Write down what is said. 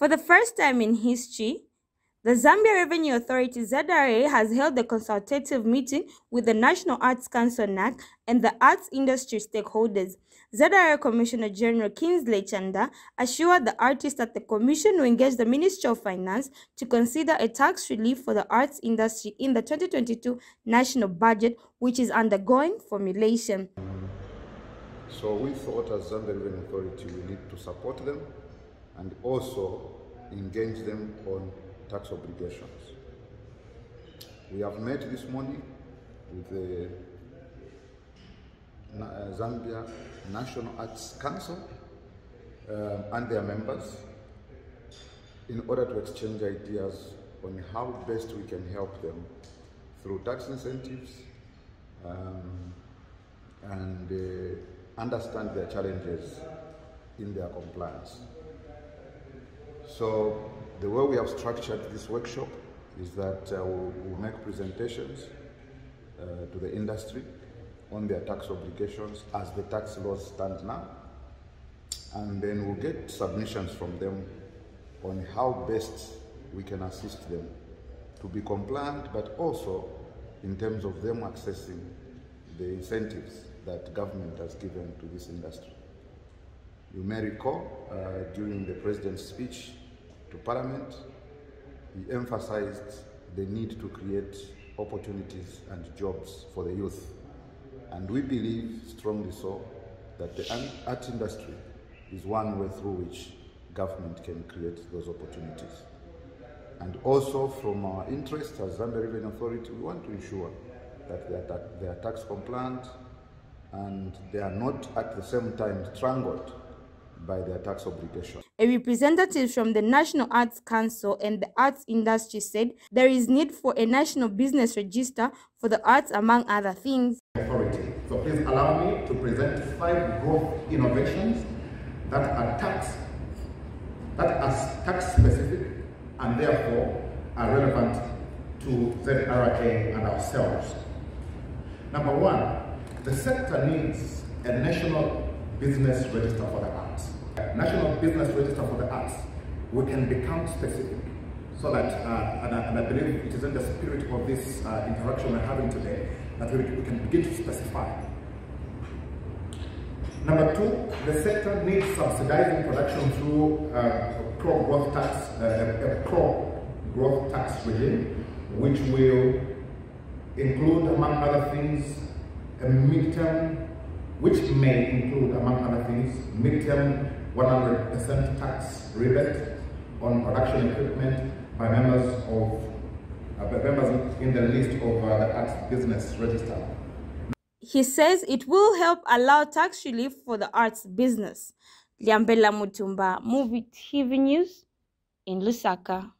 For the first time in history, the Zambia Revenue Authority ZRA has held a consultative meeting with the National Arts Council NAC and the arts industry stakeholders. ZRA Commissioner General Kingsley Chanda assured the artists that the commission will engage the Ministry of Finance to consider a tax relief for the arts industry in the 2022 national budget, which is undergoing formulation. So we thought as Zambia Revenue Authority we need to support them and also engage them on tax obligations. We have met this morning with the uh, Zambia National Arts Council um, and their members in order to exchange ideas on how best we can help them through tax incentives um, and uh, understand their challenges in their compliance. So the way we have structured this workshop is that uh, we'll, we'll, make presentations uh, to the industry on their tax obligations as the tax laws stand now. And then we'll get submissions from them on how best we can assist them to be compliant, but also in terms of them accessing the incentives that government has given to this industry. You may recall uh, during the president's speech to Parliament, he emphasized the need to create opportunities and jobs for the youth. And we believe strongly so that the art industry is one way through which government can create those opportunities. And also from our interest as Zambia Revenue Authority, we want to ensure that they are, they are tax compliant and they are not at the same time strangled by their tax obligations. A representative from the National Arts Council and the arts industry said there is need for a national business register for the arts among other things. Authority. So please allow me to present five growth innovations that are tax that are tax specific and therefore are relevant to ZRA and ourselves. Number one, the sector needs a national business register for the arts. National business register for the arts, we can become specific so that, uh, and, I, and, I, believe it is in the spirit of this uh, interaction we're having today, that we, we, can begin to specify. Number two, the sector needs subsidizing production through uh, a pro-growth tax, uh, a pro-growth tax regime, which will include, among other things, a midterm which may include, among other things, midterm 100% tax rebate on production equipment by members of uh, by members in the list of uh, the arts business register. He says it will help allow tax relief for the arts business. Liambela Mutumba, Muvi TV News in Lusaka.